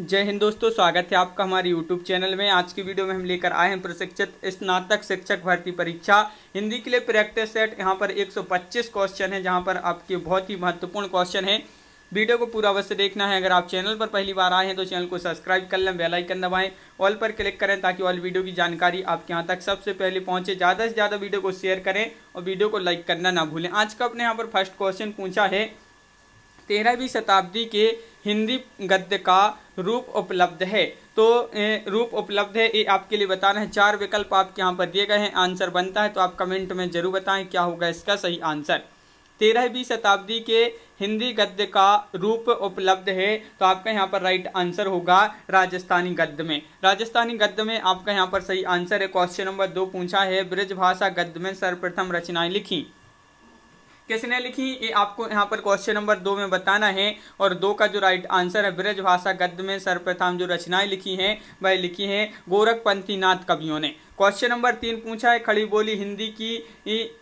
जय हिंद दोस्तों, स्वागत है आपका हमारे YouTube चैनल में। आज की वीडियो में हम लेकर आए हैं प्रशिक्षित स्नातक शिक्षक भर्ती परीक्षा। हिंदी के लिए प्रैक्टिस सेट यहाँ पर 125 क्वेश्चन है, जहाँ पर आपके बहुत ही महत्वपूर्ण क्वेश्चन है। वीडियो को पूरा अवश्य देखना है। अगर आप चैनल पर पहली बार आए हैं तो चैनल को सब्सक्राइब कर लें बेल आइकन दबाएँ ऑल पर क्लिक करें, ताकि ऑल वीडियो की जानकारी आपके यहाँ तक सबसे पहले पहुँचे। ज़्यादा से ज़्यादा वीडियो को शेयर करें और वीडियो को लाइक करना ना भूलें। आज का अपने यहाँ पर फ़र्स्ट क्वेश्चन पूछा है तेरहवीं शताब्दी के हिंदी गद्य का रूप उपलब्ध है। तो रूप उपलब्ध है, ये आपके लिए बताना है। चार विकल्प आपके यहाँ पर दिए गए हैं। आंसर बनता है तो आप कमेंट में ज़रूर बताएँ क्या होगा इसका सही आंसर। तेरहवीं शताब्दी के हिंदी गद्य का रूप उपलब्ध है तो आपका यहाँ पर राइट आंसर होगा राजस्थानी गद्य में। राजस्थानी गद्य में आपका यहाँ पर सही आंसर है। क्वेश्चन नंबर दो पूछा है। ब्रज भाषा गद्य में सर्वप्रथम रचनाएँ लिखी। किसने लिखी? ये आपको यहाँ पर क्वेश्चन नंबर दो में बताना है और दो का जो राइट आंसर है, ब्रज भाषा गद्य में सर्वप्रथम जो रचनाएँ लिखी हैं, वह लिखी हैं गोरखपंथी नाथ कवियों ने। क्वेश्चन नंबर तीन पूछा है, खड़ी बोली हिंदी की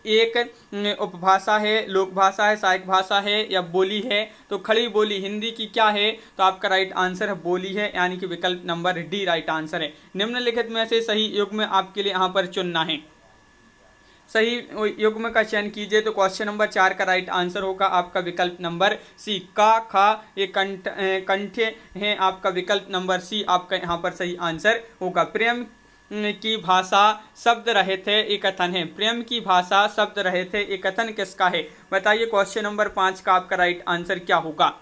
एक उपभाषा है, लोक भाषा है, सहायक भाषा है या बोली है? तो खड़ी बोली हिंदी की क्या है? तो आपका राइट आंसर है बोली है, यानी कि विकल्प नंबर डी राइट आंसर है। निम्नलिखित में से सही युग में आपके लिए यहाँ पर चुनना है। सही युग्म का चयन कीजिए तो क्वेश्चन नंबर चार का राइट आंसर होगा आपका विकल्प नंबर सी का, खा, ये कंठ कंठे हैं आपका विकल्प नंबर सी आपका यहाँ पर सही आंसर होगा। प्रेम की भाषा शब्द रहे थे एक कथन है। प्रेम की भाषा शब्द रहे थे एक कथन किसका है? बताइए क्वेश्चन नंबर पाँच का आपका राइट आंसर क्या होगा?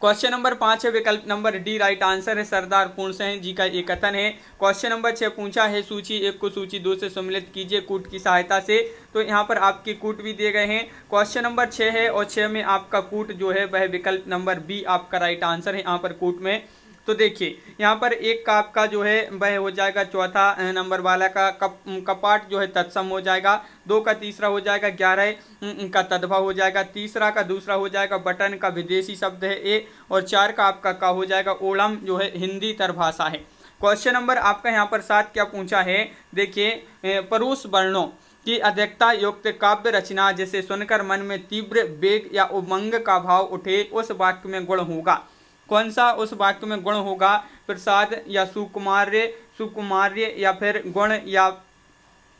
क्वेश्चन नंबर पाँच है, विकल्प नंबर डी राइट आंसर है, सरदार पूर्ण सिंह जी का एक कथन है। क्वेश्चन नंबर छः पूछा है, सूची एक को सूची दो से सम्मिलित कीजिए कूट की सहायता से। तो यहाँ पर आपके कूट भी दिए गए हैं। क्वेश्चन नंबर छः है, और छः में आपका कूट जो है, वह विकल्प नंबर बी आपका राइट आंसर है, यहाँ पर कूट में। तो देखिए, यहाँ पर एक का आपका जो है, वह हो जाएगा चौथा नंबर वाला का कप कपाट जो है तत्सम हो जाएगा। दो का तीसरा हो जाएगा ग्यारह का तदभा हो जाएगा। तीसरा का दूसरा हो जाएगा बटन का विदेशी शब्द है ए, और चार का आपका का हो जाएगा ओलम जो है हिंदी तर भाषा है। क्वेश्चन नंबर आपका यहाँ पर सात क्या पूछा है? देखिए परोस वर्णों की अधिकता युक्त काव्य रचना, जिसे सुनकर मन में तीव्र वेग या उमंग का भाव उठे, उस वाक्य में गुण होगा। कौन सा उस वाक्य में गुण होगा? प्रसाद या सुकुमार्य सुकुमार्य या फिर गुण या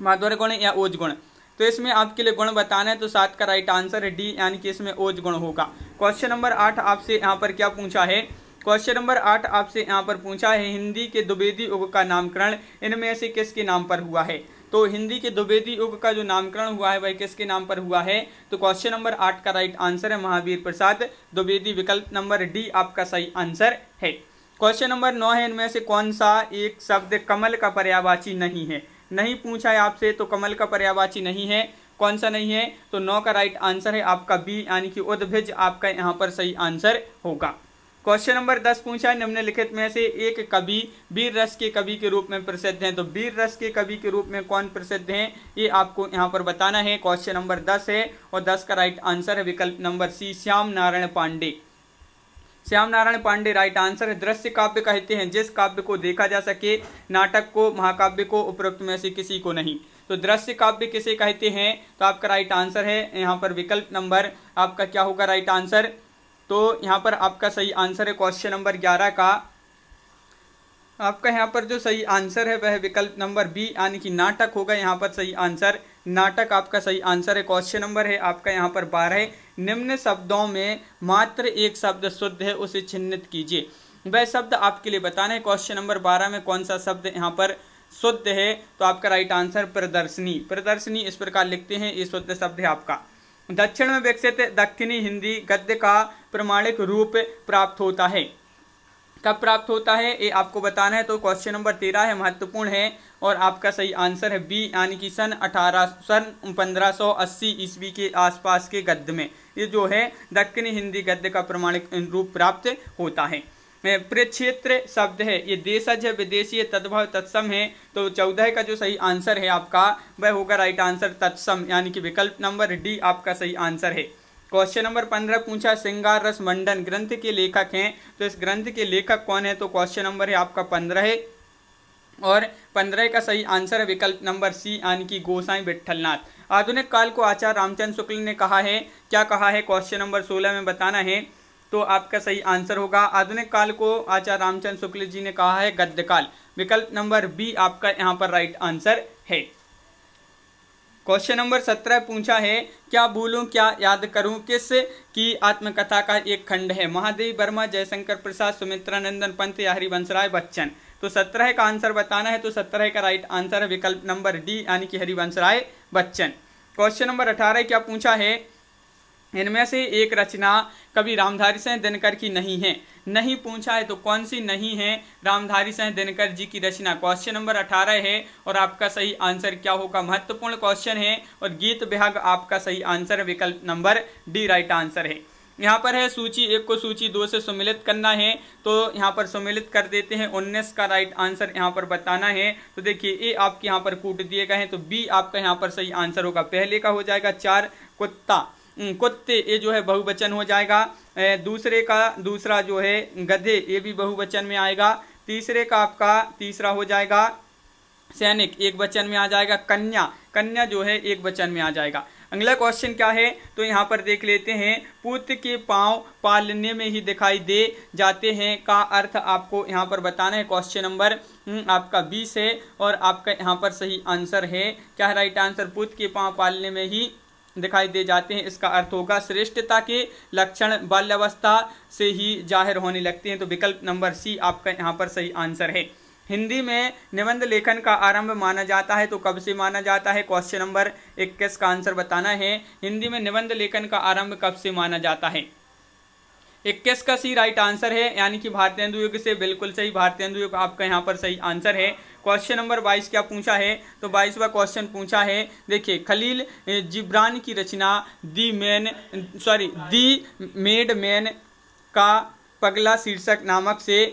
माधुर्य गुण या ओज गुण? तो इसमें आपके लिए गुण बताना है तो सात का राइट आंसर है डी यानी कि इसमें ओज गुण होगा। क्वेश्चन नंबर आठ आपसे यहाँ पर क्या पूछा है? क्वेश्चन नंबर आठ आपसे यहाँ पर पूछा है, हिंदी के द्विवेदी युग का नामकरण, इनमें से किसके नाम पर हुआ है? तो हिंदी के द्विवेदी युग का जो नामकरण हुआ है, वह किसके नाम पर हुआ है? तो क्वेश्चन नंबर आठ का राइट आंसर है महावीर प्रसाद। द्विवेदी विकल्प नंबर डी आपका सही आंसर है। क्वेश्चन नंबर नौ है, इनमें से कौन सा एक शब्द कमल का पर्यावाची नहीं है? नहीं पूछा है आपसे तो कमल का पर्यावाची नहीं है। कौन सा नहीं है? तो नौ का राइट आंसर है आपका बी यानी कि उद्भिज आपका यहाँ पर सही आंसर होगा। क्वेश्चन नंबर दस पूछा है, निम्नलिखित में से एक कवि, वीर रस के कवि के रूप में प्रसिद्ध हैं। तो वीर रस के कवि के रूप में कौन प्रसिद्ध हैं, ये आपको यहाँ पर बताना है। क्वेश्चन नंबर दस है और दस का राइट आंसर है विकल्प number C Shyam Narayan Pandey. Shyam Narayan Pandey right answer है। दृश्य काव्य कहते हैं, जिस काव्य को देखा जा सके, नाटक को, महाकाव्य को, उपरोक्त में से किसी को नहीं। तो दृश्य काव्य किसे कहते हैं तो आपका राइट आंसर है। यहाँ पर विकल्प नंबर आपका क्या होगा राइट आंसर तो यहाँ पर आपका सही आंसर है क्वेश्चन नंबर ग्यारह का। आपका यहाँ पर जो सही आंसर है वह विकल्प नंबर बी यानी कि नाटक होगा। यहाँ पर सही आंसर, नाटक आपका सही आंसर है। क्वेश्चन नंबर है, आपका यहाँ पर बारह निम्न शब्दों में मात्र एक शब्द शुद्ध है, उसे चिन्हित कीजिए। वह शब्द आपके लिए बताना है। क्वेश्चन नंबर बारह में कौन सा शब्द यहाँ पर शुद्ध है? तो आपका राइट आंसर प्रदर्शनी। प्रदर्शनी इस प्रकार लिखते हैं, ये शुद्ध शब्द है आपका। दक्षिण में विकसित दक्षिणी हिंदी गद्य का प्रमाणिक रूप प्राप्त होता है। कब प्राप्त होता है, ये आपको बताना है तो क्वेश्चन नंबर तेरह है, महत्वपूर्ण है, और आपका सही आंसर है बी यानी कि सन अठारह, सन पंद्रह सौ अस्सी ईस्वी के आसपास के गद्य में। ये जो है, दक्षिणी हिंदी गद्य का प्रमाणिक रूप प्राप्त होता है। प्रक्षेत्र शब्द है, ये देशज है विदेशी तद्भव तत्सम है। तो चौदह का जो सही आंसर है आपका, वह होगा राइट आंसर तत्सम, यानी कि विकल्प नंबर डी आपका सही आंसर है। क्वेश्चन नंबर पंद्रह पूछा, श्रृंगार रस मंडन, ग्रंथ के लेखक हैं। तो इस ग्रंथ के लेखक कौन है? तो क्वेश्चन नंबर है आपका पंद्रह और पंद्रह का सही आंसर है विकल्प नंबर सी यानी कि गोसाई विठलनाथ आधुनिक काल को आचार्य रामचंद्र शुक्ल ने कहा है, क्या कहा है? क्वेश्चन नंबर सोलह में बताना है। तो आपका सही आंसर होगा। आधुनिक काल को आचार्य रामचंद्र शुक्ल जी ने कहा है, गद्य काल। विकल्प नंबर बी आपका यहाँ पर राइट आंसर है। क्वेश्चन नंबर सत्रह पूछा है, क्या बोलूँ क्या याद करूँ, किस की आत्मकथा का एक खंड है? महादेव वर्मा, जयशंकर प्रसाद सुमित्रा नंदन पंत या हरिवंशराय बच्चन? तो सत्रह का आंसर बताना है तो सत्रह का राइट आंसर है। विकल्प नंबर डी यानी कि हरिवंशराय बच्चन। क्वेश्चन नंबर अठारह क्या पूछा है इनमें से एक रचना कभी रामधारी सिंह दिनकर की नहीं है। नहीं पूछा है तो कौन सी नहीं है? रामधारी सिंह दिनकर जी की रचना। क्वेश्चन नंबर अठारह है और आपका सही आंसर क्या होगा? महत्वपूर्ण क्वेश्चन है और गीत विभाग आपका सही आंसर विकल्प नंबर डी राइट आंसर है। यहाँ पर है सूची, एक को सूची दो से सुमिलित करना है। तो यहाँ पर सुमिलित कर देते हैं। उन्नीस का राइट आंसर यहाँ पर बताना है। तो देखिए, ए आपके यहाँ पर कूट दिए गए हैं। तो बी आपका यहाँ पर सही आंसर होगा। पहले का हो जाएगा चार कुत्ता। कुत्ते, ये जो है बहुवचन हो जाएगा। दूसरे का दूसरा जो है गधे, ये भी बहुवचन में आएगा। तीसरे का आपका तीसरा हो जाएगा सैनिक, एक वचन में आ जाएगा कन्या। कन्या जो है एक वचन में आ जाएगा। अगला क्वेश्चन क्या है? तो यहाँ पर देख लेते हैं पुत्र के पाँव पालने में ही दिखाई दे जाते हैं का अर्थ आपको यहाँ पर बताना है। क्वेश्चन नंबर आपका बीस है और आपका यहाँ पर सही आंसर है। क्या राइट आंसर पुत्र के पाँव पालने में ही दिखाई दे जाते हैं। इसका अर्थ होगा श्रेष्ठता के लक्षण बाल्यावस्था से ही ज़ाहिर होने लगते हैं। तो विकल्प नंबर सी आपका यहाँ पर सही आंसर है। हिंदी में निबंध लेखन का आरंभ माना जाता है। तो कब से माना जाता है? क्वेश्चन नंबर इक्कीस का आंसर बताना है। हिंदी में निबंध लेखन का आरंभ कब से माना जाता है? इक्कीस का सी राइट आंसर है। यानी कि भारतीय युग से बिल्कुल सही। भारतीय युग आपका यहाँ पर सही आंसर है। क्वेश्चन नंबर बाईस क्या पूछा है? तो बाईसवा क्वेश्चन पूछा है, देखिए, खलील जिब्रान की रचना, the man, sorry, the mad man का पगला शीर्षक नामक से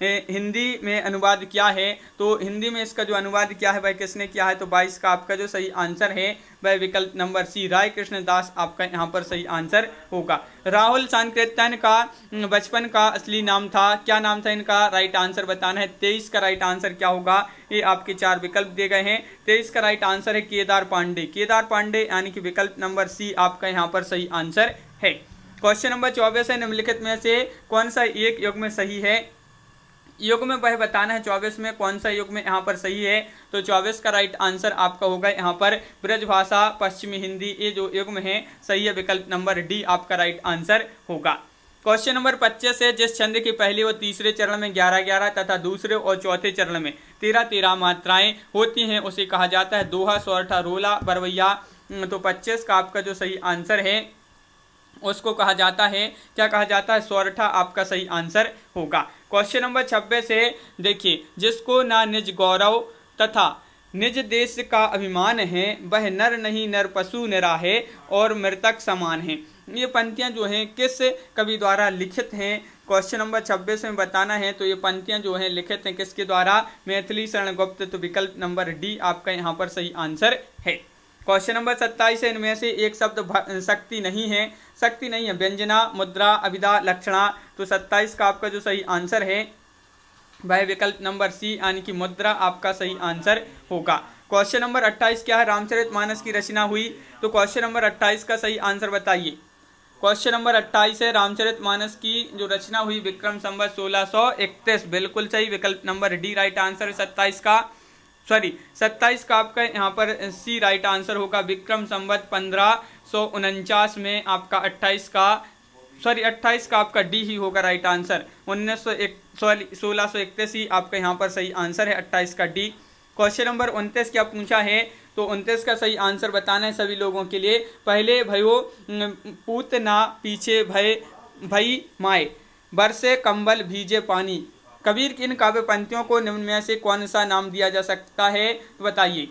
हिंदी में अनुवाद क्या है तो हिंदी में इसका जो अनुवाद क्या है, वह किसने किया है? तो बाईस का आपका जो सही आंसर है, वह विकल्प नंबर सी राय कृष्ण दास आपका यहाँ पर सही आंसर होगा। राहुल सांकृत्यन का बचपन का असली नाम था। क्या नाम था इनका? राइट आंसर बताना है। तेईस का राइट आंसर क्या होगा? ये आपके चार विकल्प दिए गए हैं। तेईस का राइट आंसर है केदार पांडे। केदार पांडे यानी कि विकल्प नंबर सी आपका यहाँ पर सही आंसर है। क्वेश्चन नंबर चौबीस है। निम्नलिखित में से कौन सा एक युग में सही है? युग में वह बताना है, चौबीस में कौन सा युग में यहाँ पर सही है? तो चौबीस का राइट आंसर आपका होगा यहाँ पर ब्रज भाषा पश्चिमी हिंदी, ये जो युग में है, सही है विकल्प नंबर डी आपका राइट आंसर होगा। क्वेश्चन नंबर पच्चीस है, जिस छंद के पहले और तीसरे चरण में ग्यारह ग्यारह तथा दूसरे और चौथे चरण में तेरह तेरह मात्राएँ होती हैं, उसे कहा जाता है दोहा, सोरठा, रोला, बरवैया। तो पच्चीस का आपका जो सही आंसर है उसको कहा जाता है। क्या कहा जाता है? सोरठा आपका सही आंसर होगा। क्वेश्चन नंबर छब्बीस है देखिए, जिसको ना निज गौरव तथा निज देश का अभिमान है, वह नर नहीं, नर पशु निरा है और मृतक समान है। ये पंक्तियाँ जो हैं, किस कवि द्वारा लिखित हैं? क्वेश्चन नंबर छब्बीस में बताना है तो ये पंक्तियाँ जो हैं, लिखित हैं किसके द्वारा? मैथिली शरण गुप्त तो विकल्प नंबर डी आपका यहाँ पर सही आंसर है। क्वेश्चन नंबर सत्ताईस है, इनमें से एक शब्द शक्ति नहीं है। शक्ति नहीं है, व्यंजना, मुद्रा अभिदा लक्षणा। तो सत्ताईस का आपका जो सही आंसर है, वह विकल्प नंबर सी, यानी कि मुद्रा, आपका सही आंसर होगा। क्वेश्चन नंबर अट्ठाईस क्या है? रामचरित मानस की रचना हुई। तो क्वेश्चन नंबर अट्ठाईस का सही आंसर बताइए। क्वेश्चन नंबर अट्ठाईस है, रामचरित मानस की जो रचना हुई, विक्रम संवत इकतीस। बिल्कुल सही विकल्प नंबर डी, राइट आंसर है सत्ताईस का। सॉरी, सत्ताईस का आपका यहाँ पर सी राइट आंसर होगा, विक्रम संवत पंद्रह, सौ उनचास में आपका अट्ठाईस का, सॉरी, अट्ठाईस का आपका डी ही होगा राइट आंसर उन्नीस सौ एक, सॉरी, सोलह सौ इकतीस ही आपका यहाँ पर सही आंसर है, अट्ठाईस का डी क्वेश्चन नंबर उनतीस क्या पूछा है? तो उनतीस का सही आंसर बताना है सभी लोगों के लिए. पहले भयो पूत ना पीछे भय, भई माए, बरसे कंबल भीजे पानी. कबीर की इन काव्य पंक्तियों को निम्न में से कौन सा नाम दिया जा सकता है? तो बताइए।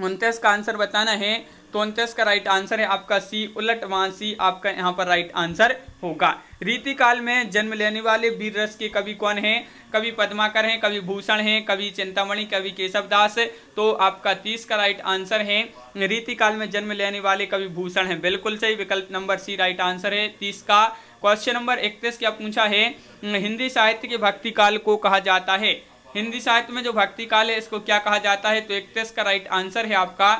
उनतीस का आंसर बताना है। तो उनतीस का राइट आंसर है आपका सी उलट वांसी, आपका यहाँ पर राइट आंसर होगा। रीति काल में जन्म लेने वाले वीर रस के कवि कौन हैं? कवि पद्माकर हैं, कवि भूषण हैं, कवि चिंतामणि, कवि केशव दास। तो आपका तीस का राइट आंसर है। रीति काल में जन्म लेने वाले कवि भूषण हैं। बिल्कुल सही, विकल्प नंबर सी राइट आंसर है। तीस का क्वेश्चन नंबर इकतीस क्या पूछा है? हिंदी साहित्य के भक्ति काल को कहा जाता है। हिंदी साहित्य में जो भक्ति काल है, इसको क्या कहा जाता है? तो इकतीस का राइट आंसर है आपका।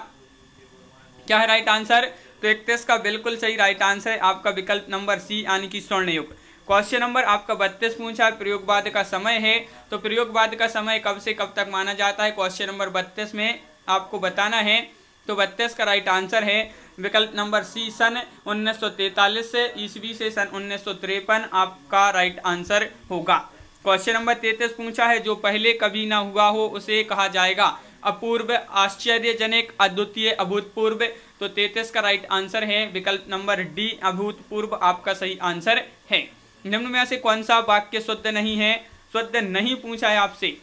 क्या है राइट आंसर तो इकतीस का बिल्कुल सही राइट आंसर है आपका विकल्प नंबर सी यानी कि स्वर्ण युग क्वेश्चन नंबर आपका बत्तीस पूछा है, प्रयोगवाद का समय है। तो प्रयोगवाद का समय कब से कब तक माना जाता है? क्वेश्चन नंबर बत्तीस में आपको बताना है। तो बत्तीस का राइट आंसर है। विकल्प नंबर सी, सन 1943 से ईस्वी से सन उन्नीस आपका राइट आंसर होगा। क्वेश्चन नंबर तैतीस पूछा है, जो पहले कभी ना हुआ हो, उसे कहा जाएगा। अपूर्व, आश्चर्यजनक, अद्वितीय, अभूतपूर्व तो तैतीस का राइट आंसर है। विकल्प नंबर डी, अभूतपूर्व, आपका सही आंसर है। निम्न में से कौन सा वाक्य शुद्ध नहीं है? शुद्ध नहीं पूछा है आपसे।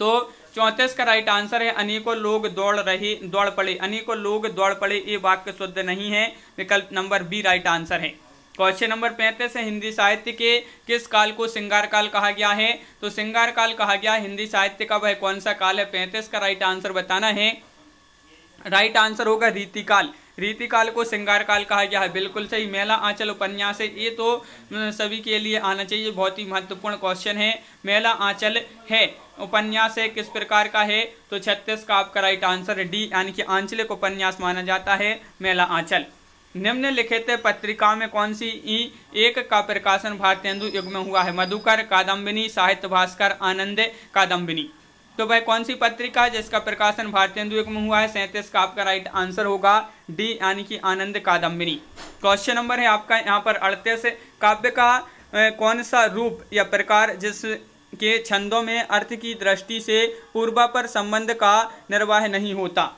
तो चौंतीस का राइट आंसर है। अनेकों लोग दौड़ रहे, दौड़ पड़े। अनेकों लोग दौड़ पड़े, ये वाक्य शुद्ध नहीं है। विकल्प नंबर बी राइट आंसर है। क्वेश्चन नंबर पैंतीस है। हिंदी साहित्य के किस काल को सिंगार काल कहा गया है? तो सिंगार काल कहा गया, हिंदी साहित्य का वह कौन सा काल है? पैंतीस का राइट आंसर बताना है। राइट आंसर होगा रीतिकाल रीतिकाल को श्रृंगार काल कहा गया है। बिल्कुल सही। मेला, आंचल, उपन्यास है ये तो सभी के लिए आना चाहिए। बहुत ही महत्वपूर्ण क्वेश्चन है। मेला, आंचल है। उपन्यास है, किस प्रकार का है? तो छत्तीस का आपका राइट आंसर है। डी यानी कि आंचलिक उपन्यास माना जाता है। मेला, आंचल। निम्नलिखित पत्रिका में कौन सी ई, एक का प्रकाशन भारतेंदु युग में हुआ है? मधुकर, कादम्बिनी, साहित्य भास्कर, आनंद, कादम्बिनी। तो भाई कौन सी पत्रिका जिसका प्रकाशन भारतीय युग में हुआ है? सैंतीस का आपका राइट आंसर होगा डी यानी कि आनंद कादम्बिनी क्वेश्चन नंबर है आपका यहाँ पर अड़तीस। काव्य का कौन सा रूप या प्रकार जिस के छंदों में अर्थ की दृष्टि से पूर्वा पर संबंध का निर्वाह नहीं होता?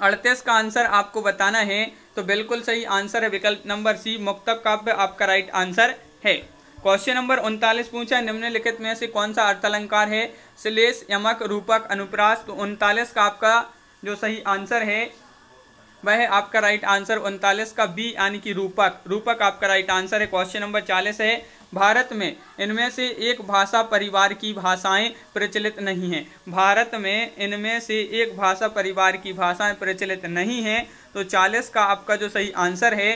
अड़तीस का आंसर आपको बताना है तो बिल्कुल सही आंसर है विकल्प नंबर सी मुक्तक काव्य आपका राइट आंसर है। क्वेश्चन नंबर उनतालीस पूछा निम्नलिखित में से कौन सा अर्थालंकार है? श्लेष यमक, रूपक, अनुप्रास। तो उनतालीस का आपका जो सही आंसर है, वह आपका राइट आंसर उनतालीस का बी यानी कि रूपक। रूपक आपका राइट आंसर है। क्वेश्चन नंबर चालीस है। भारत में इनमें से एक भाषा परिवार की भाषाएँ प्रचलित नहीं हैं। भारत में इनमें से एक भाषा परिवार की भाषाएँ प्रचलित नहीं हैं। तो चालीस का आपका जो सही आंसर है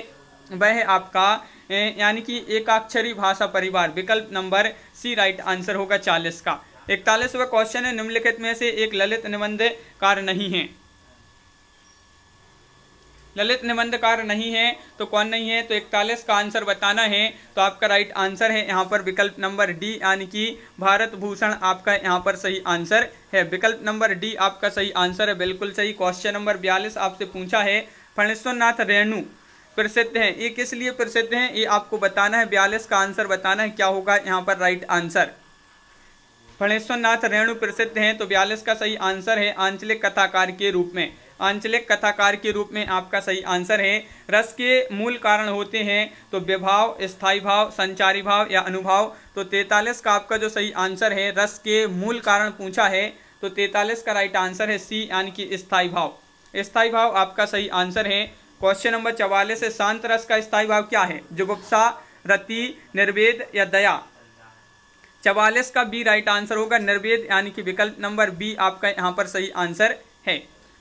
वह आपका यानी कि एकाक्षरी भाषा परिवार, विकल्प नंबर सी राइट आंसर होगा चालीस का। इकतालीसवा क्वेश्चन है, निम्नलिखित में से एक ललित निबंध कार्य नहीं है। ललित निबंधकार नहीं है तो कौन नहीं है? तो इकतालीस का आंसर बताना है तो आपका राइट आंसर है यहाँ पर विकल्प नंबर डी यानी कि भारत भूषण आपका यहाँ पर सही आंसर है। विकल्प नंबर डी आपका सही आंसर है, बिल्कुल सही। क्वेश्चन नंबर बयालीस आपसे पूछा है फणेश्वर नाथ रेणु। प्रसिद्ध हैं। ये किस लिए प्रसिद्ध हैं? ये आपको बताना है, बयालीस का आंसर बताना है, क्या होगा यहाँ पर राइट आंसर। फणेश्वर नाथ रेणु प्रसिद्ध हैं तो बयालीस का सही आंसर है आंचलिक कथाकार के रूप में। आंचलिक कथाकार के रूप में आपका सही आंसर है। रस के मूल कारण होते हैं तो विभाव, स्थायी भाव, संचारी भाव या अनुभाव। तो तैतालीस का आपका जो सही आंसर है, रस के मूल कारण पूछा है तो तैतालीस का राइट आंसर है सी, यानी कि स्थायी भाव। स्थायी भाव आपका सही आंसर है क्वेश्चन नंबर चवालीस है, शांत रस का स्थायी भाव क्या है? जुगुप्सा, रति, निर्वेद या दया? चवालीस का बी राइट आंसर होगा, निर्वेद यानी कि विकल्प नंबर बी आपका यहाँ पर सही आंसर है।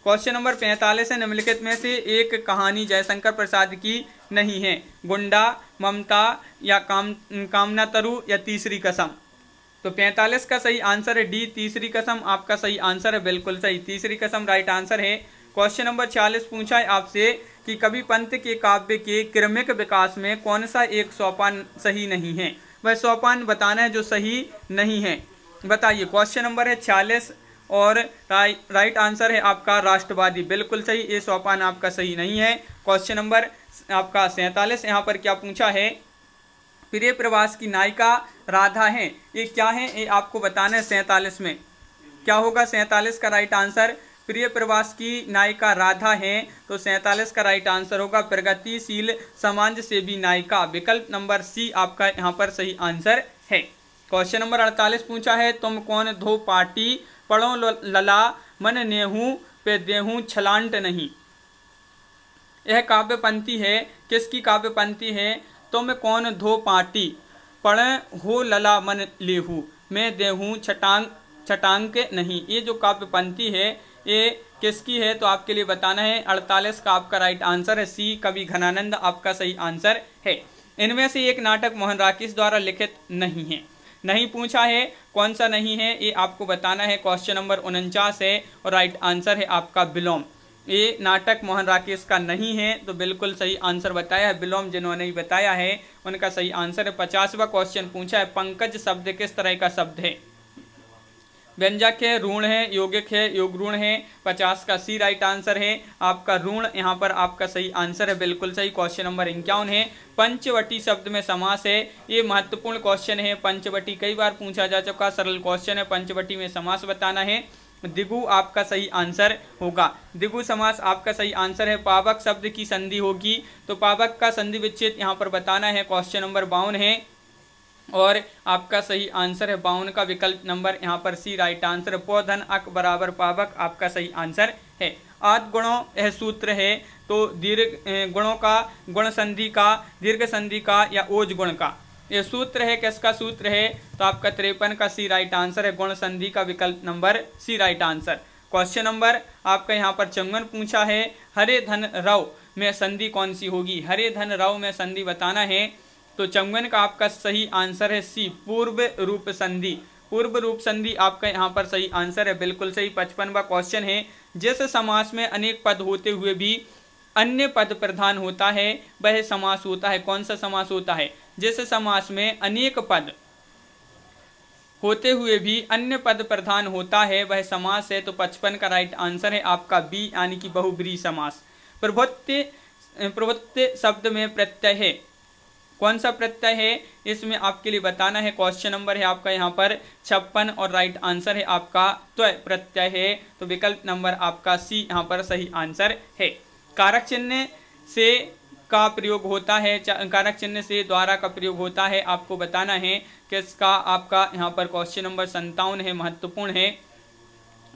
क्वेश्चन नंबर पैंतालीस है, निम्नलिखित में से एक कहानी जयशंकर प्रसाद की नहीं है। गुंडा, ममता या काम, कामना तरु या तीसरी कसम? तो पैंतालीस का सही आंसर है डी तीसरी कसम आपका सही आंसर है, बिल्कुल सही। तीसरी कसम राइट आंसर है क्वेश्चन नंबर छियालीस पूछा है आपसे कि कवि पंत के काव्य के क्रमिक विकास में कौन सा एक सोपान सही नहीं है? वह सोपान बताना है जो सही नहीं है। बताइए क्वेश्चन नंबर है छियालीस और राइ, राइट आंसर है आपका राष्ट्रवादी। बिल्कुल सही ये सोपान आपका सही नहीं है। क्वेश्चन नंबर आपका सैंतालीस। यहाँ पर क्या पूछा है? प्रिय प्रवास की नायिका राधा है। ये क्या है? ये आपको बताना है सैंतालीस में। क्या होगा सैंतालीस का राइट आंसर प्रिय प्रवास की नायिका राधा है तो सैतालीस का राइट आंसर होगा। प्रगतिशील समाज सेवी नायिका। विकल्प नंबर सी आपका यहाँ पर सही आंसर है। क्वेश्चन नंबर अड़तालीस पूछा है, तुम कौन? धो पार्टी पढ़ो लला, मन नेहू, पे देहू छलांट नहीं। यह काव्य पंक्ति है। किसकी काव्य पंक्ति है? तुम कौन? धो पार्टी पढ़ हो लला, मन लेहू, मैं देहूँ छटांग छटांग नहीं। ये जो काव्य पंक्ति है ये किसकी है तो आपके लिए बताना है। अड़तालीस का आपका राइट आंसर है। सी कवि घनानंद, आपका सही आंसर है। इनमें से एक नाटक मोहन राकेश द्वारा लिखित नहीं है। नहीं पूछा है, कौन सा नहीं है, ये आपको बताना है। क्वेश्चन नंबर उनचास है और राइट आंसर है आपका बिलोम। ये नाटक मोहन राकेश का नहीं है तो बिल्कुल सही आंसर बताया है। बिलोम जिन्होंने ही बताया है, उनका सही आंसर है। पचासवा क्वेश्चन पूछा है, पंकज शब्द किस तरह का शब्द है? व्यंजक है, ऋण है, योगिक है, योग ऋण है, पचास का सी राइट आंसर है। आपका ऋण, यहाँ पर आपका सही आंसर है, बिल्कुल सही। क्वेश्चन नंबर इक्यावन है। पंचवटी शब्द में समास है। ये महत्वपूर्ण क्वेश्चन है। पंचवटी कई बार पूछा जा चुका, सरल क्वेश्चन है। पंचवटी में समास बताना है। दिगु आपका सही आंसर होगा। दिगु समास आपका सही आंसर है। पावक शब्द की संधि होगी। तो पावक का संधि विच्छेद यहाँ पर बताना है। क्वेश्चन नंबर बावन है। और आपका सही आंसर है बावन का विकल्प नंबर, यहाँ पर सी राइट आंसर पौधन अक बराबर पावक, आपका सही आंसर है। आद गुणों यह सूत्र है तो दीर्घ गुणों का, गुण संधि का, दीर्घ संधि का या ओज गुण का। यह सूत्र है, किसका सूत्र है? तो आपका त्रेपन का सी राइट आंसर है, गुण संधि का विकल्प number, C right answer. Question number, आपका यहाँ पर चंगन पूछा है, हरे धन रव में संधि कौन सी होगी? हरे धन रव में संधि बताना है तो चंगन का आपका सही आंसर है सी, पूर्व रूप संधि। पूर्व रूप संधि आपका यहाँ पर सही आंसर है, बिल्कुल सही। पचपनवा क्वेश्चन है, जिस समास में अनेक पद होते हुए भी अन्य पद प्रधान होता है, वह समास होता है। कौन सा समास होता है? जिस समास में अनेक पद होते हुए भी अन्य पद प्रधान होता है, वह समास है। तो पचपन का राइट आंसर है आपका बी यानी कि बहुब्री समास। प्रभुत्व प्रभुत्व शब्द में प्रत्यय है। कौन सा प्रत्यय है? इसमें आपके लिए बताना है। क्वेश्चन नंबर है आपका यहाँ पर। छप्पन और राइट आंसर है आपका त्व प्रत्यय है। तो विकल्प नंबर आपका सी यहाँ पर सही आंसर है। कारक चिन्ह से का प्रयोग होता है कारक चिन्ह से द्वारा का प्रयोग होता है। आपको बताना है कि इसका आपका यहाँ पर क्वेश्चन नंबर संतावन है, महत्वपूर्ण है।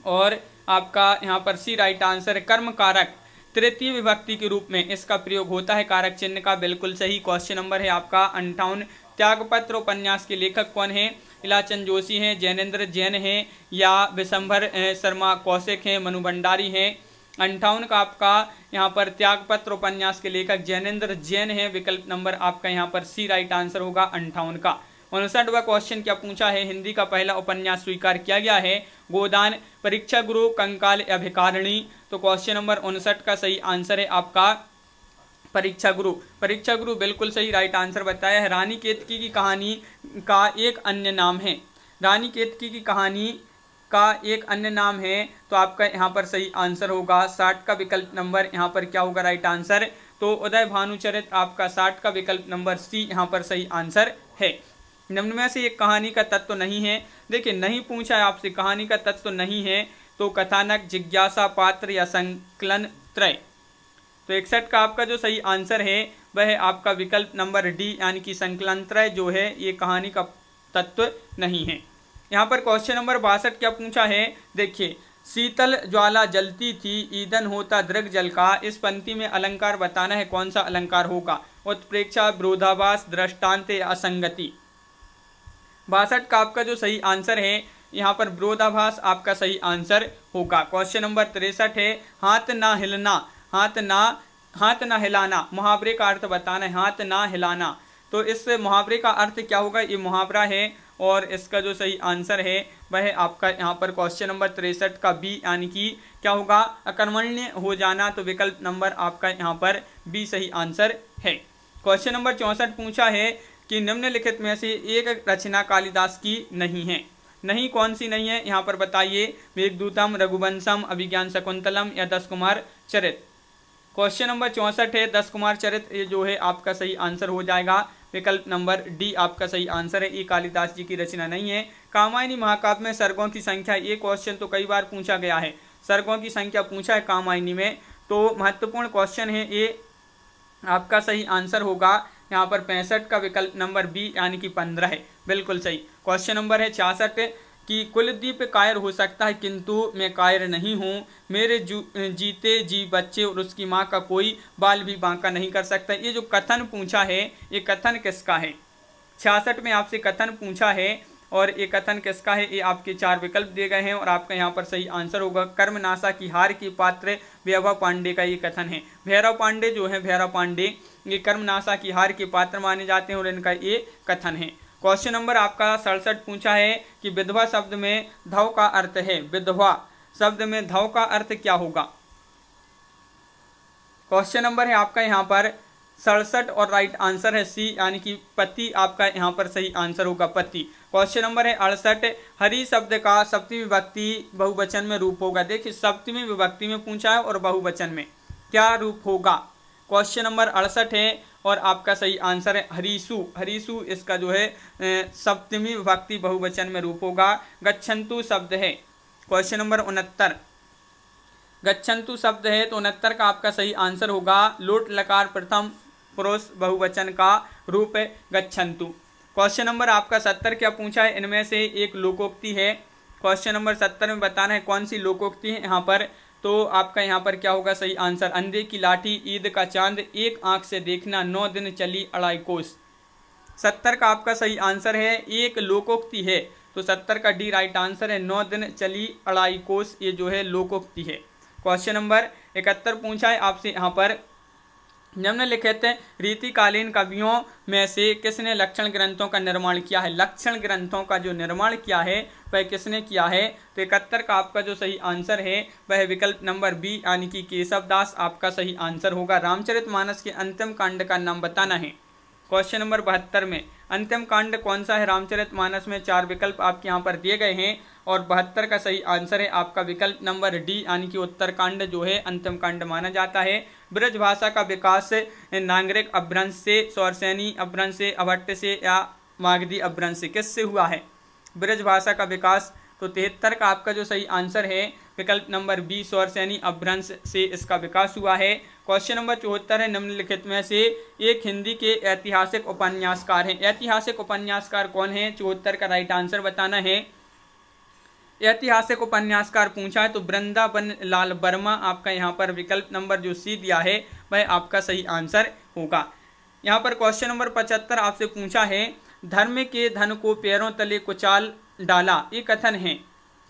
और आपका यहाँ पर सी राइट आंसर कर्म कारक। तृतीय विभक्ति के रूप में इसका प्रयोग होता है। कारक चिन्ह का बिल्कुल सही क्वेश्चन नंबर है आपका अंठावन। त्यागपत्र उपन्यास के लेखक कौन है? इलाचंद जोशी हैं जैनेन्द्र जैन हैं या विशंभर शर्मा कौशिक हैं, मनु भंडारी हैं। अंठावन का आपका यहाँ पर त्यागपत्र उपन्यास के लेखक जैनेन्द्र जैन है। विकल्प नंबर आपका यहाँ पर सी राइट आंसर होगा अंठावन का। उनसठवा क्वेश्चन क्या पूछा है? हिंदी का पहला उपन्यास स्वीकार किया गया है। गोदान, परीक्षा गुरु, कंकाल अभिकारिणी। तो क्वेश्चन नंबर उनसठ का सही आंसर है आपका परीक्षा गुरु। परीक्षा गुरु बिल्कुल सही राइट आंसर बताया है। रानी केतकी की कहानी का एक अन्य नाम है। रानी केतकी की कहानी का एक अन्य नाम है। तो आपका यहाँ पर सही आंसर होगा। साठ का विकल्प नंबर यहाँ पर क्या होगा राइट आंसर तो उदय भानुचरित आपका साठ का विकल्प नंबर सी यहाँ पर सही आंसर है। निम्न में से एक कहानी का तत्व तो नहीं है। देखिए, नहीं पूछा है आपसे, कहानी का तत्व तो नहीं है तो कथानक, जिज्ञासा, पात्र या संकलन त्रय। तो इकसठ का आपका जो सही आंसर है, वह आपका विकल्प नंबर डी, यानी कि संकलन त्रय जो है, ये कहानी का तत्व नहीं है। यहाँ पर क्वेश्चन नंबर बासठ क्या पूछा है? देखिए, शीतल ज्वाला जलती थी, ईंधन होता दृग जल का। इस पंक्ति में अलंकार बताना है, कौन सा अलंकार होगा? उत्प्रेक्षा, विरोधाभास, दृष्टांत असंगति। बासठ का आपका जो सही आंसर है, यहाँ पर विरोधाभास आपका सही आंसर होगा। क्वेश्चन नंबर तिरसठ है, हाथ ना हिलना, हाथ ना हाथ ना हिलाना। मुहावरे का अर्थ बताना है, हाथ ना हिलाना। तो इस मुहावरे का अर्थ क्या होगा? ये मुहावरा है और इसका जो सही आंसर है, वह आपका यहाँ पर क्वेश्चन नंबर तिरसठ का बी यानी कि क्या होगा? अकर्मण्य हो जाना तो विकल्प नंबर आपका यहाँ पर बी सही आंसर है। क्वेश्चन नंबर चौंसठ पूछा है कि निम्नलिखित में से एक रचना कालिदास की नहीं है। नहीं कौन सी नहीं है? यहाँ पर बताइए। मेघदूतम, रघुवंशम, अभिज्ञान शकुंतलम या दस कुमार चरित। क्वेश्चन नंबर चौंसठ है। दस कुमार चरित, ये जो है आपका सही आंसर हो जाएगा। विकल्प नंबर डी आपका सही आंसर है। ये कालिदास जी की रचना नहीं है। कामायनी महाकाव्य में सर्गों की संख्या, ये क्वेश्चन तो कई बार पूछा गया है। सर्गों की संख्या पूछा है कामायनी में। तो महत्वपूर्ण क्वेश्चन है, ये आपका सही आंसर होगा। यहाँ पर पैंसठ का विकल्प नंबर बी यानी कि पंद्रह है। बिल्कुल सही। क्वेश्चन नंबर है छियासठ कि कुलदीप कायर हो सकता है, किंतु मैं कायर नहीं हूँ। मेरे जीते जी बच्चे और उसकी माँ का कोई बाल भी बांका नहीं कर सकता। ये जो कथन पूछा है, ये कथन किसका है? छियासठ में आपसे कथन पूछा है और ये कथन किसका है? ये आपके चार विकल्प दिए गए हैं और आपका यहाँ पर सही आंसर होगा। कर्मनाशा की हार की पात्र वैभव पांडे का ये कथन है। भैरव पांडे जो है, भैरव पांडे ये कर्मनाशा की हार के पात्र माने जाते हैं और इनका ये कथन है। क्वेश्चन नंबर आपका सड़सठ पूछा है कि विधवा शब्द में धव का अर्थ है। विधवा शब्द में धव का अर्थ क्या होगा? क्वेश्चन नंबर है आपका यहाँ पर। सड़सठ और राइट आंसर है सी यानी कि पति आपका यहाँ पर सही आंसर होगा पति क्वेश्चन नंबर है अड़सठ। हरी शब्द का सप्तमी विभक्ति बहुवचन में रूप होगा। देखिए, सप्तमी विभक्ति में पूछा है और बहुवचन में। क्या रूप होगा? क्वेश्चन नंबर अड़सठ है और आपका सही आंसर है हरीसु। हरीसु इसका जो है सप्तमी विभक्ति बहुवचन में रूप होगा। गच्छंतु शब्द है। क्वेश्चन नंबर उनहत्तर। गच्छंतु शब्द है तो उनहत्तर का आपका सही आंसर होगा। लोट लकार प्रथम पुरुष बहुवचन का रूप है गच्छंतु क्वेश्चन नंबर आपका सत्तर क्या पूछा है? इनमें से एक लोकोक्ति है। क्वेश्चन नंबर सत्तर में बताना है कौन सी लोकोक्ति है यहाँ पर? तो आपका यहाँ पर क्या होगा सही आंसर? अंधे की लाठी, ईद का चाँद, एक आँख से देखना, नौ दिन चली अढ़ाई कोस। सत्तर का आपका सही आंसर है, एक लोकोक्ति है। तो सत्तर का डी राइट आंसर है, नौ दिन चली अढ़ाई कोस, ये जो है लोकोक्ति है। क्वेश्चन नंबर इकहत्तर पूछा है आपसे यहाँ पर। निम्नलिखित रीतिकालीन कवियों में से किसने लक्षण ग्रंथों का निर्माण किया है? लक्षण ग्रंथों का जो निर्माण किया है वह किसने किया है? तो इकहत्तर का आपका जो सही आंसर है, वह विकल्प नंबर बी, यानी कि केशव दास। आपका सही आंसर होगा रामचरित मानस के अंतिम कांड का नाम बताना है। क्वेश्चन नंबर बहत्तर में, अंतिम कांड कौन सा है? रामचरित मानस में चार विकल्प आपके यहाँ पर दिए गए हैं और बहत्तर का सही आंसर है आपका विकल्प नंबर डी, यानी कि उत्तर कांड जो है, अंतिम कांड माना जाता है। ब्रज भाषा का विकास नागरिक अभ्रंश से, सौरसैनी अभ्रंश से, अभट्ट से या मागधी अभ्रंश से किससे हुआ है? ब्रज भाषा का विकास तो तिहत्तर का आपका जो सही आंसर है, विकल्प नंबर बी सौरसैनी अभ्रंश से इसका विकास हुआ है। क्वेश्चन नंबर चौहत्तर है, निम्नलिखित में से एक हिंदी के ऐतिहासिक उपन्यासकार हैं। ऐतिहासिक उपन्यासकार कौन है? चौहत्तर का राइट आंसर बताना है। ऐतिहासिक उपन्यासकार पूछा है तो वृंदावन लाल वर्मा आपका यहाँ पर विकल्प नंबर जो सी दिया है, वह आपका सही आंसर होगा। यहाँ पर क्वेश्चन नंबर पचहत्तर आपसे पूछा है धर्म के धन को पैरों तले कुचाल डाला। ये कथन है।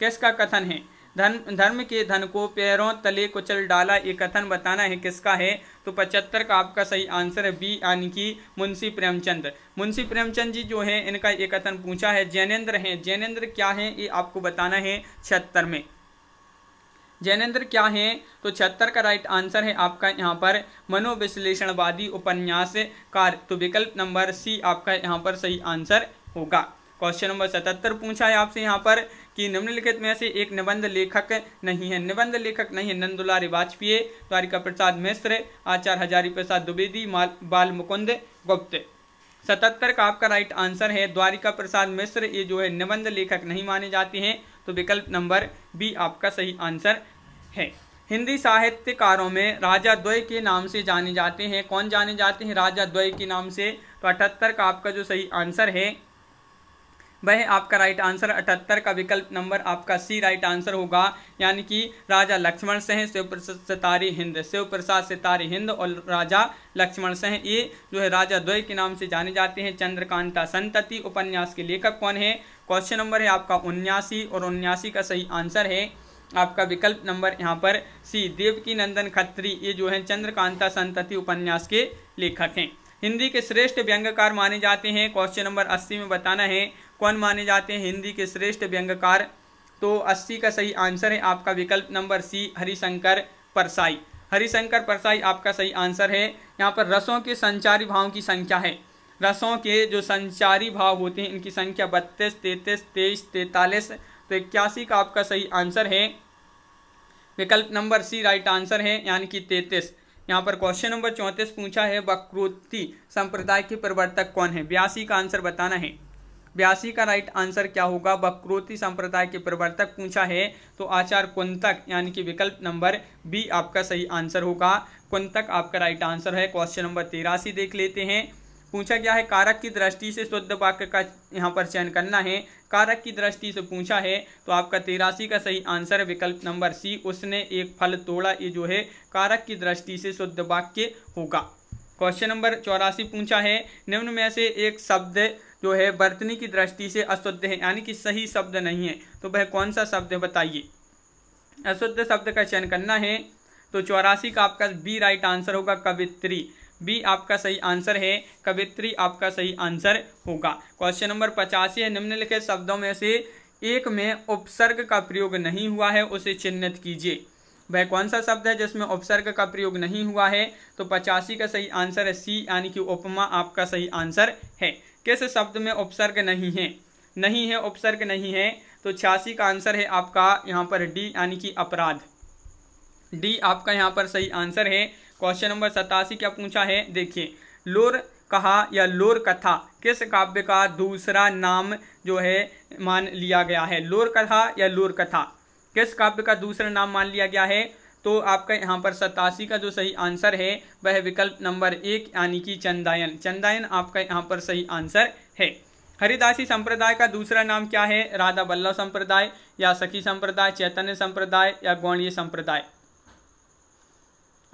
किसका कथन है? धर्म धर्म के धन को पैरों तले कुचल डाला। ये कथन बताना है किसका है? तो पचहत्तर का आपका सही आंसर है बी यानी कि मुंशी प्रेमचंद। मुंशी प्रेमचंद जी जो है, इनका ये कथन पूछा है। जैनेन्द्र हैं। जैनेन्द्र क्या है? ये आपको बताना है छिहत्तर में। जैनेन्द्र क्या है? तो छिहत्तर का राइट आंसर है आपका यहाँ पर मनोविश्लेषणवादी उपन्यास कार। तो विकल्प नंबर सी आपका यहाँ पर सही आंसर होगा। क्वेश्चन नंबर सतहत्तर पूछा है आपसे यहाँ पर कि निम्नलिखित में से एक निबंध लेखक नहीं है। निबंध लेखक नहीं है, नंदुलारी वाजपेयी, द्वारिका प्रसाद मिश्र, आचार्य हजारी प्रसाद द्विवेदी बाल मुकुंद गुप्त। सतहत्तर का आपका राइट आंसर है, द्वारिका प्रसाद मिश्र, ये जो है निबंध लेखक नहीं माने जाते हैं। तो विकल्प नंबर बी आपका सही आंसर है। हिंदी साहित्यकारों में राजा द्वय के नाम से जाने जाते हैं। कौन जाने जाते हैं? राजा द्वय के नाम से। तो अठहत्तर का आपका जो सही आंसर है, वह आपका राइट आंसर अठहत्तर का विकल्प नंबर आपका सी राइट आंसर होगा। यानी कि राजा लक्ष्मण सिंह शिव प्रसाद सितारी हिंद। शिव प्रसाद सितारी हिंद और राजा लक्ष्मण सिंह, ये जो है राजा द्वय के नाम से जाने जाते हैं। चंद्रकांता संतति, उपन्यास के लेखक कौन है? क्वेश्चन नंबर है आपका उन्यासी और उन्यासी का सही आंसर है आपका विकल्प नंबर यहाँ पर सी देवकी नंदन खत्री। ये जो है चंद्रकांता संतति उपन्यास के लेखक हैं। हिंदी के श्रेष्ठ व्यंगकार माने जाते हैं। क्वेश्चन नंबर अस्सी में बताना है कौन माने जाते हैं हिंदी के श्रेष्ठ व्यंगकार। तो अस्सी का सही आंसर है आपका विकल्प नंबर सी, हरिशंकर परसाई। हरिशंकर परसाई आपका सही आंसर है। यहाँ पर रसों के संचारी भावों की संख्या है। रसों के जो संचारी भाव होते हैं, इनकी संख्या बत्तीस, तैतीस, तेईस, तैतालीस तो इक्यासी का आपका सही आंसर है। विकल्प नंबर सी राइट आंसर है, यानी कि तैतीस। यहाँ पर क्वेश्चन नंबर चौंतीस पूछा है वक्रोति संप्रदाय के प्रवर्तक कौन है? ब्यासी का आंसर बताना है। ब्यासी का राइट आंसर क्या होगा? वक्रोति संप्रदाय के प्रवर्तक पूछा है तो आचार्य कुंतक, यानी कि विकल्प नंबर बी आपका सही आंसर होगा। कुंतक आपका राइट आंसर है, क्वेश्चन नंबर तिरासी देख लेते हैं। पूछा गया है, कारक की दृष्टि से शुद्ध वाक्य का यहाँ पर चयन करना है। कारक की दृष्टि से पूछा है तो आपका तिरासी का सही आंसर विकल्प नंबर सी, उसने एक फल तोड़ा, ये जो है, कारक की दृष्टि से शुद्ध वाक्य होगा। क्वेश्चन नंबर चौरासी पूछा है, निम्न में से एक शब्द जो है, वर्तनी की दृष्टि से अशुद्ध है, यानी कि सही शब्द नहीं है तो वह कौन सा शब्द है, बताइए। अशुद्ध शब्द का चयन करना है तो चौरासी का आपका बी राइट आंसर होगा, कवित्री। बी आपका सही आंसर है, कवित्री आपका सही आंसर होगा। क्वेश्चन नंबर पचासी है, निम्नलिखित शब्दों में से एक में उपसर्ग का प्रयोग नहीं हुआ है, उसे चिन्हित कीजिए। वह कौन सा शब्द है जिसमें उपसर्ग का प्रयोग नहीं हुआ है? तो पचासी का सही आंसर है सी यानी कि उपमा आपका सही आंसर है। किस शब्द में उपसर्ग नहीं है? नहीं है, उपसर्ग नहीं है। तो छियासी का आंसर है आपका यहाँ पर डी यानी कि अपराध। डी आपका यहाँ पर सही आंसर है। क्वेश्चन नंबर सतासी क्या पूछा है? देखिए, लोर कहा या लोर कथा, किस काव्य का दूसरा नाम जो है मान लिया गया है? लोर कथा या लोर कथा? किस काव्य का दूसरा नाम मान लिया गया है? तो आपका यहाँ पर सतासी का जो सही आंसर है, वह विकल्प नंबर एक, यानी कि चंदायन। चंदायन आपका यहाँ पर सही आंसर है। हरिदासी संप्रदाय का दूसरा नाम क्या है? राधा वल्लभ संप्रदाय या सखी संप्रदाय, चैतन्य संप्रदाय या गौणीय संप्रदाय।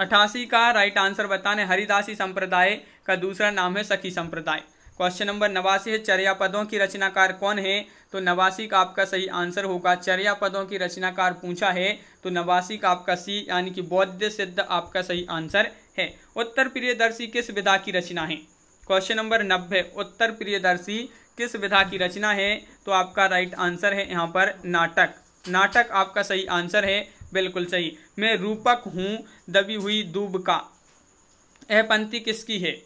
अठासी का राइट आंसर बताने हरिदासी संप्रदाय का दूसरा नाम है सखी संप्रदाय। क्वेश्चन नंबर नवासी है चर्या पदों की रचनाकार कौन है? तो नवासी का आपका सही आंसर होगा। चर्या पदों की रचनाकार पूछा है तो नवासी का आपका सी, यानी कि बौद्ध सिद्ध आपका सही आंसर है। उत्तर प्रियदर्शी किस विधा की रचना है? क्वेश्चन नंबर नब्बे उत्तर प्रियदर्शी किस विधा की रचना है? तो आपका राइट आंसर है यहाँ पर नाटक। नाटक आपका सही आंसर है बिल्कुल सही। मैं रूपक हूँ, दबी हुई दूब का। यह पंक्ति किसकी है?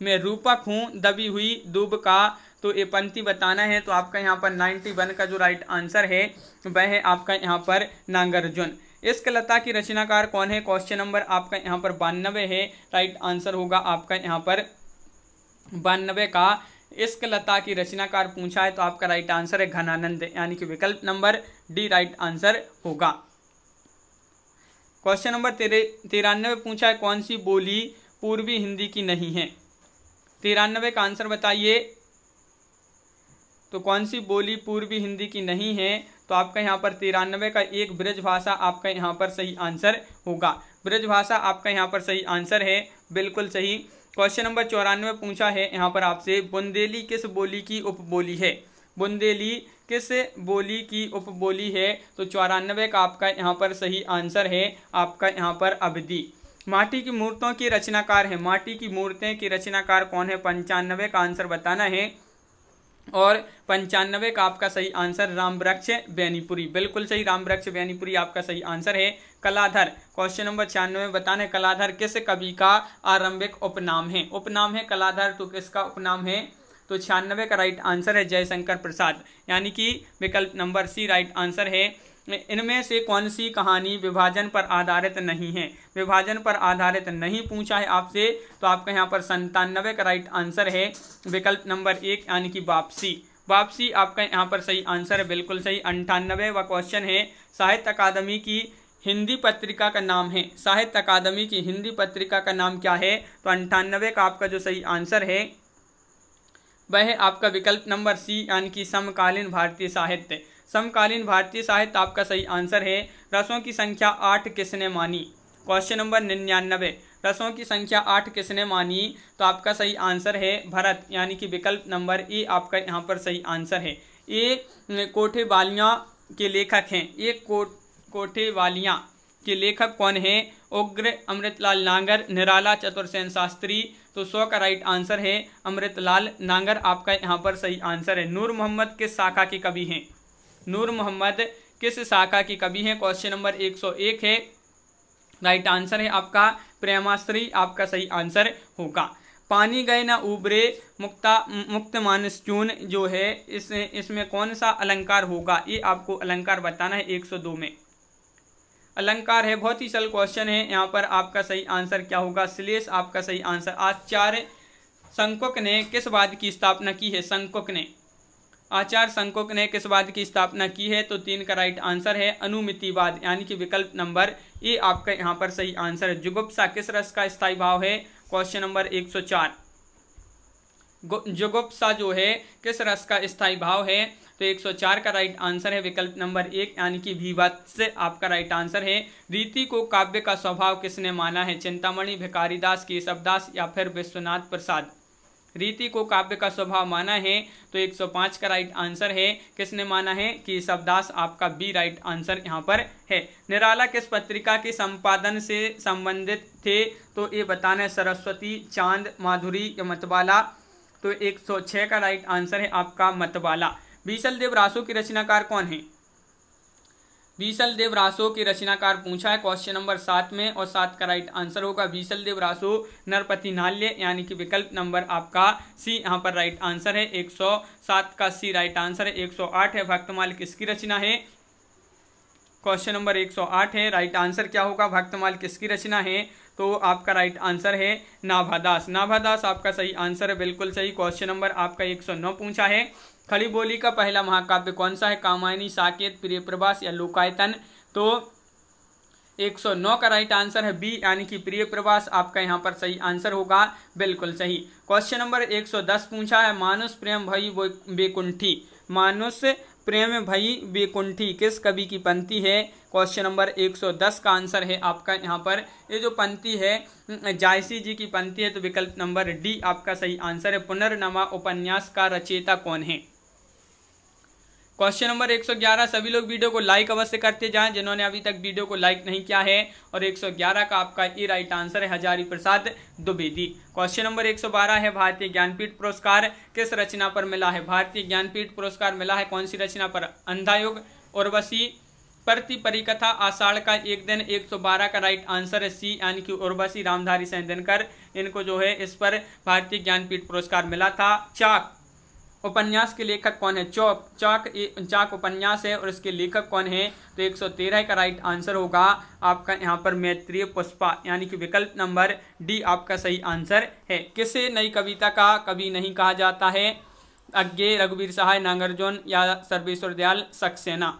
मैं रूपक हूँ, दबी हुई दूब का। तो ये पंक्ति बताना है तो आपका यहाँ पर नाइन्टी वन का जो राइट आंसर है, वह है आपका यहाँ पर नांगरजुन। इस लता की रचनाकार कौन है? क्वेश्चन नंबर आपका यहाँ पर बानबे है। राइट आंसर होगा आपका यहाँ पर बानबे का। इश्क लता की रचनाकार पूछा है तो आपका राइट आंसर है घनानंद। यानी कि विकल्प नंबर डी राइट आंसर होगा। क्वेश्चन नंबर तेरे, तिरानवे पूछा है, कौन सी बोली पूर्वी हिंदी की नहीं है? तिरानवे का आंसर बताइए। तो कौन सी बोली पूर्वी हिंदी की नहीं है? तो आपका यहाँ पर तिरानवे का एक ब्रज भाषा आपका यहाँ पर सही आंसर होगा। ब्रज भाषा आपका यहाँ पर सही आंसर है। बिल्कुल सही। क्वेश्चन नंबर चौरानवे पूछा है। यहाँ पर आपसे, बुंदेली किस बोली की उपबोली है? बुंदेली किस बोली की उपबोली है? तो चौरानवे का आपका यहाँ पर सही आंसर है, आपका यहाँ पर अवधि। माटी की मूर्तों की रचनाकार है। माटी की मूर्तें की रचनाकार कौन है? पंचानवे का आंसर बताना है। और पंचानवे का आपका सही आंसर राम वृक्ष बैनीपुरी। बिल्कुल सही राम वृक्ष बैनीपुरी आपका सही आंसर है। कलाधर क्वेश्चन नंबर छियानवे में बताने कलाधर किस कवि का आरंभिक उपनाम है? उपनाम है कलाधर तो किसका उपनाम है? तो छियानवे का राइट आंसर है जयशंकर प्रसाद। यानी कि विकल्प नंबर सी राइट आंसर है। इनमें से कौन सी कहानी विभाजन पर आधारित नहीं है? विभाजन पर आधारित नहीं पूछा है आपसे तो आपका यहाँ पर संतानवे का राइट आंसर है। विकल्प नंबर एक, यानी कि वापसी। वापसी आपका यहाँ पर सही आंसर है, बिल्कुल सही। अंठानवे व क्वेश्चन है। साहित्य अकादमी की हिंदी पत्रिका का नाम है। साहित्य अकादमी की हिंदी पत्रिका का नाम क्या है? तो अंठानवे का आपका जो सही आंसर है वह है आपका विकल्प नंबर सी, यानी कि समकालीन भारतीय साहित्य। समकालीन भारतीय साहित्य आपका सही आंसर है, रसों की संख्या आठ किसने मानी? क्वेश्चन नंबर निन्यानबे। रसों की संख्या आठ किसने मानी? तो आपका सही आंसर है भरत, यानी कि विकल्प नंबर ए आपका यहाँ पर सही आंसर है। ये कोठे वालियाँ के लेखक हैं। ये कोठे वालियाँ के लेखक कौन है? उग्र, अमृतलाल नांगर, निराला चतुर्सेन शास्त्री। तो सौ का राइट आंसर है, अमृतलाल नांगर आपका यहाँ पर सही आंसर है। नूर मोहम्मद किस शाखा के कवि हैं? नूर मोहम्मद किस शाखा की कवि हैं? क्वेश्चन नंबर 101 है। राइट आंसर है आपका प्रेमाश्री आपका सही आंसर होगा। पानी गए ना उबरे, मुक्ता, मुक्त मानस चून जो है, इस, इसमें कौन सा अलंकार होगा? ये आपको अलंकार बताना है 102 में। अलंकार है, बहुत ही सरल क्वेश्चन है। यहाँ पर आपका सही आंसर क्या होगा? श्लेष, आपका सही आंसर आचार्य संकुक ने किस वाद की स्थापना की है? संकुक ने। आचार्य संकुक ने किस वाद की स्थापना की है? तो तीन का राइट आंसर है अनुमितिवाद यानी कि विकल्प नंबर ए। आपका यहाँ पर सही आंसर है। जुगुप्सा किस रस का स्थायी भाव है? क्वेश्चन नंबर 104 जुगुप्सा जो है, किस रस का स्थायी भाव है? तो 104 का राइट आंसर है, विकल्प नंबर एक, यानी कि भीवत्स आपका राइट आंसर है। रीति को काव्य का स्वभाव किसने माना है? चिंतामणि भिकारीदास केशवदास या फिर विश्वनाथ प्रसाद? रीति को काव्य का स्वभाव माना है तो 105 का राइट आंसर है। किसने माना है? कि शब्दास आपका बी राइट आंसर यहाँ पर है। निराला किस पत्रिका के संपादन से संबंधित थे? तो ये बताना है, सरस्वती, चाँद, माधुरी या मतवाला। तो 106 का राइट आंसर है आपका मतवाला। बीसल देव रासो की रचनाकार कौन है? बीसल देव रासो के रचनाकार पूछा है क्वेश्चन नंबर सात में और सात का राइट आंसर होगा। बीसल देव रासो, नरपति नाल्य, यानी कि विकल्प नंबर आपका सी यहाँ पर राइट आंसर है। 107 का सी राइट आंसर है। 108 है। भक्तमाल किसकी रचना है? क्वेश्चन नंबर 108 है। राइट आंसर क्या होगा? भक्तमाल किसकी रचना है? तो आपका राइट आंसर है नाभादास नाभादास आपका सही आंसर है। बिल्कुल सही। क्वेश्चन नंबर आपका 109 पूछा है। खड़ी बोली का पहला महाकाव्य कौन सा है? कामायनी, साकेत प्रिय प्रभास या लोकायतन? तो 109 का राइट आंसर है बी यानी कि प्रिय प्रवास आपका यहाँ पर सही आंसर होगा। बिल्कुल सही। क्वेश्चन नंबर 110 पूछा है, मानुष प्रेम भई बेकुंठी। मानुष प्रेम भई बेकुंठी किस कवि की पंक्ति है? क्वेश्चन नंबर 110 का आंसर है आपका यहाँ पर। ये जो पंक्ति है, जायसी जी की पंक्ति है तो विकल्प नंबर डी आपका सही आंसर है। पुनर्नमा उपन्यास का रचेता कौन है? क्वेश्चन नंबर 111 सभी लोग वीडियो को लाइक अवश्य करते जाएँ, जिन्होंने अभी तक वीडियो को लाइक नहीं किया है। और 111 का आपका ई राइट आंसर है हजारी प्रसाद द्विवेदी। क्वेश्चन नंबर 112 है भारतीय ज्ञानपीठ पुरस्कार। किस रचना पर मिला है? भारतीय ज्ञानपीठ पुरस्कार मिला है कौन सी रचना पर? अंधायुग, उर्वशी, प्रति परिकथा, आषाढ़ का एक दिन 112 का राइट आंसर है सी यानी कि उर्वशी रामधारी सैनकर इनको जो है इस पर भारतीय ज्ञानपीठ पुरस्कार मिला था। चाक उपन्यास के लेखक कौन है? चौक, चाक चाक उपन्यास है और इसके लेखक कौन है? तो 113 का राइट आंसर होगा आपका यहाँ पर मैत्रीय पुष्पा, यानी कि विकल्प नंबर डी आपका सही आंसर है। किसे नई कविता का कवि नहीं कहा जाता है? अज्ञे, रघुवीर सहाय, नागरजोन या सर्वेश्वर दयाल सक्सेना।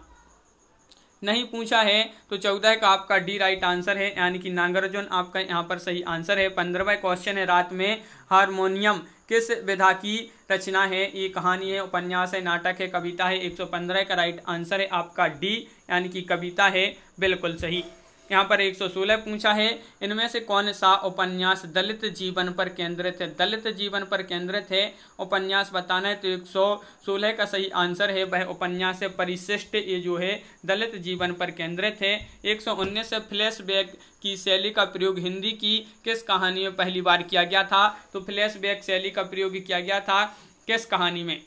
नहीं पूछा है तो चौदह का आपका डी राइट आंसर है, यानी कि नागार्जुन आपका यहाँ पर सही आंसर है। पंद्रहवा क्वेश्चन है रात में हारमोनियम। किस विधा की रचना है? ये कहानी है, उपन्यास है, नाटक है, कविता है 115 का राइट आंसर है आपका डी, यानी कि कविता है, बिल्कुल सही। यहाँ पर 116 पूछा है, इनमें से कौन सा उपन्यास दलित जीवन पर केंद्रित है? दलित जीवन पर केंद्रित है, उपन्यास बताना है तो 116 का सही आंसर है, वह उपन्यास परिशिष्ट ये जो है, दलित जीवन पर केंद्रित है। 119 से फ्लैशबैक की शैली का प्रयोग हिंदी की किस कहानी में पहली बार किया गया था? तो फ्लैशबैक शैली का प्रयोग किया गया था किस कहानी में?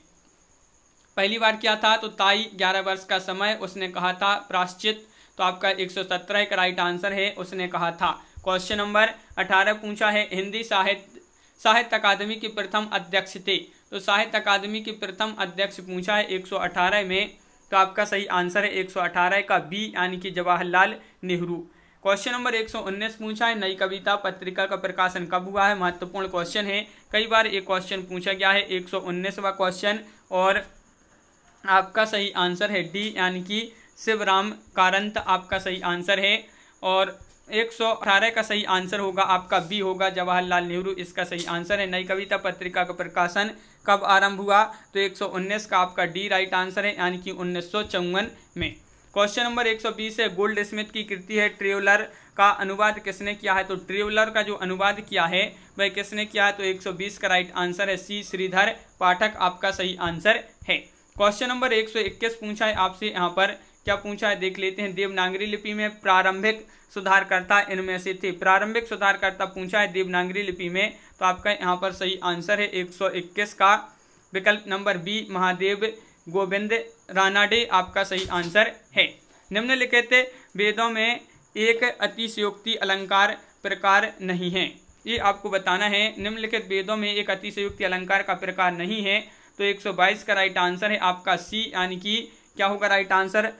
पहली बार किया था तो ताई ग्यारह वर्ष का समय, उसने कहा था, प्राश्चित तो आपका 117 का राइट आंसर है, उसने कहा था। क्वेश्चन नंबर 18 पूछा है, हिंदी साहित्य साहित्य अकादमी की प्रथम अध्यक्ष थे। तो साहित्य अकादमी की प्रथम अध्यक्ष पूछा है 118 में तो आपका सही आंसर है 118 का बी यानी कि जवाहरलाल नेहरू। क्वेश्चन नंबर 119 पूछा है, नई कविता पत्रिका का प्रकाशन कब हुआ है? महत्वपूर्ण क्वेश्चन है। कई बार एक क्वेश्चन पूछा गया है, एक क्वेश्चन और आपका सही आंसर है डी यानी कि शिवराम कारंत आपका सही आंसर है और 118 का सही आंसर होगा आपका बी होगा, जवाहरलाल नेहरू, इसका सही आंसर है। नई कविता पत्रिका का प्रकाशन कब आरंभ हुआ? तो 119 का आपका डी राइट आंसर है, यानी कि उन्नीस सौ चौवन में। क्वेश्चन नंबर 120 है, गोल्ड स्मिथ की कृति है, ट्रेवलर का अनुवाद किसने किया है? तो ट्रेवलर का जो अनुवाद किया है, वह किसने किया है? तो 120 का राइट आंसर है, सी श्रीधर पाठक, आपका सही आंसर है। क्वेश्चन नंबर 121 पूछा है आपसे, यहाँ पर क्या पूछा है? देख लेते हैं। देवनागरी लिपि में प्रारंभिक सुधारकर्ता इनमें से थे। प्रारंभिक सुधारकर्ता पूछा है देवनागरी लिपि में तो आपका यहाँ पर सही आंसर है 121 का। विकल्प नंबर बी, महादेव गोविंद रानाडे, आपका सही आंसर है। निम्नलिखित वेदों में एक अतिशयोक्ति अलंकार प्रकार नहीं है। ये आपको बताना है, निम्नलिखित वेदों में एक अतिशयोक्ति अलंकार का प्रकार नहीं है तो 122 का राइट आंसर है आपका सी, यानी कि क्या होगा राइट आंसर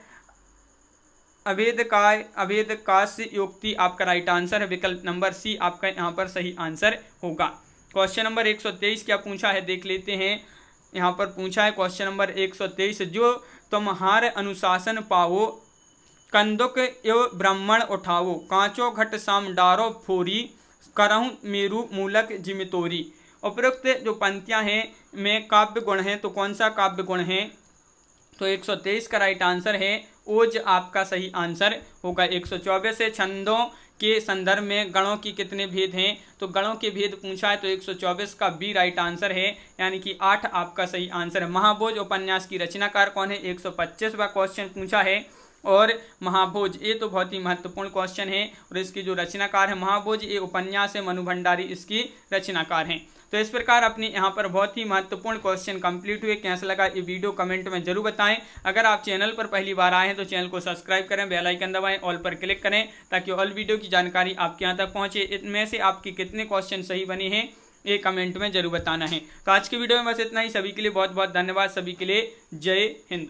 अवेद का अवेद काश्य युक्ति आपका राइट आंसर है। विकल्प नंबर सी आपका यहाँ पर सही आंसर होगा। क्वेश्चन नंबर 123 क्या पूछा है, देख लेते हैं। यहाँ पर पूछा है क्वेश्चन नंबर 123 जो तुम्हार अनुशासन पाओ, कंदुक एव ब्राह्मण उठाओ। कांचो घट साम डारो फोरी, करहूँ मेरू मूलक जिमितोरी। उपरोक्त जो पंक्तियाँ हैं, में काव्य गुण हैं तो कौन सा काव्य गुण है? तो 123 का राइट आंसर है। ओज आपका सही आंसर होगा। 124 से छंदों के संदर्भ में गणों की कितने भेद हैं? तो गणों के भेद पूछा है तो 124 का बी राइट आंसर है। यानी कि आठ आपका सही आंसर है। महाभोज उपन्यास की रचनाकार कौन है? 125वां क्वेश्चन पूछा है। और महाभोज, ये तो बहुत ही महत्वपूर्ण क्वेश्चन है। और इसकी जो रचनाकार है महाभोज, ये उपन्यास है मनु भंडारी इसकी रचनाकार हैं। तो इस प्रकार अपनी यहाँ पर बहुत ही महत्वपूर्ण क्वेश्चन कंप्लीट हुए। कैसा लगा ये वीडियो कमेंट में ज़रूर बताएँ। अगर आप चैनल पर पहली बार आए हैं तो चैनल को सब्सक्राइब करें बेल आइकन दबाएँ ऑल पर क्लिक करें, ताकि ऑल वीडियो की जानकारी आपके यहाँ तक पहुँचे। इनमें से आपके कितने क्वेश्चन सही बने हैं, ये कमेंट में ज़रूर बताना है। तो आज की वीडियो में बस इतना ही। सभी के लिए बहुत बहुत धन्यवाद। सभी के लिए जय हिंद।